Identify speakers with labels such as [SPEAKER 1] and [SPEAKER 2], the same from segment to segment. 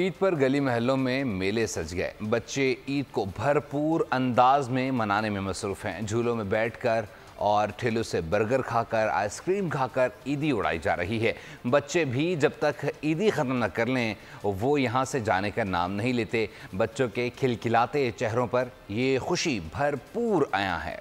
[SPEAKER 1] ईद पर गली महलों में मेले सज गए। बच्चे ईद को भरपूर अंदाज में मनाने में मसरूफ हैं। झूलों में बैठकर और ठेलों से बर्गर खाकर, आइसक्रीम खाकर ईदी उड़ाई जा रही है। बच्चे भी जब तक ईदी ख़त्म न कर लें, वो यहाँ से जाने का नाम नहीं लेते। बच्चों के खिलखिलाते चेहरों पर ये खुशी भरपूर आया है।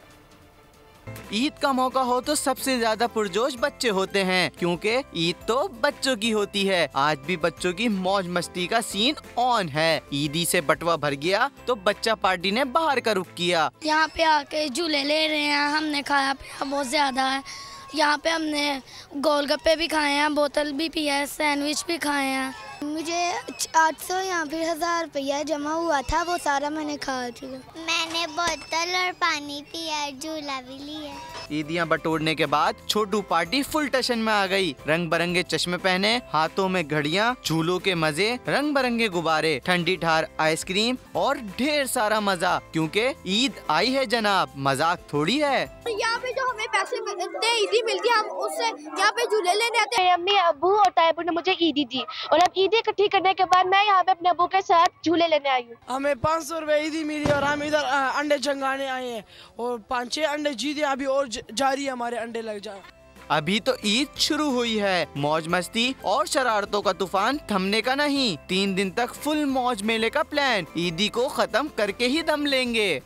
[SPEAKER 2] ईद का मौका हो तो सबसे ज़्यादा पुरजोश बच्चे होते हैं, क्योंकि ईद तो बच्चों की होती है। आज भी बच्चों की मौज मस्ती का सीन ऑन है। ईदी से बटवा भर गया तो बच्चा पार्टी ने बाहर का रुख किया।
[SPEAKER 3] यहाँ पे आके झूले ले रहे हैं, हमने खाया पिया बहुत ज़्यादा है। यहाँ पे हमने गोलगप्पे भी खाए हैं, बोतल भी पिया है, सैंडविच भी खाए हैं।
[SPEAKER 4] मुझे आठ सौ यहाँ फिर हज़ार रुपया जमा हुआ था वो सारा मैंने खा चुका।
[SPEAKER 5] मैंने बोतल और पानी पिया झूला भी लिया।
[SPEAKER 2] ईदियाँ बटोरने के बाद छोटू पार्टी फुल टशन में आ गई। रंग बिरंगे चश्मे पहने हाथों में घड़ियाँ झूलों के मज़े रंग बिरंगे गुब्बारे ठंडी ठार आइसक्रीम और ढेर सारा मज़ा। क्योंकि ईद आई है जनाब मज़ाक थोड़ी है।
[SPEAKER 6] यहाँ पे जो हमें पैसे मिलते हैं ईदी मिलती है हम उससे यहाँ पे झूले लेने आते हैं।
[SPEAKER 3] अम्मी अबू और तायबू ने मुझे ईदी दी। और अब ईदी इकट्ठी करने के बाद मैं यहाँ पे अपने अबू के साथ झूले लेने आई हूँ।
[SPEAKER 7] हमें पाँच सौ रुपए ईदी मिली और हम इधर अंडे जंगाने आए हैं। और पाँच छह अंडे जीते अभी और जारी है हमारे अंडे लग जाए
[SPEAKER 2] अभी तो ईद शुरू हुई है। मौज मस्ती और शरारतों का तूफ़ान थमने का नहीं। तीन दिन तक फुल मौज मेले का प्लान ईदी को खत्म करके ही दम लेंगे।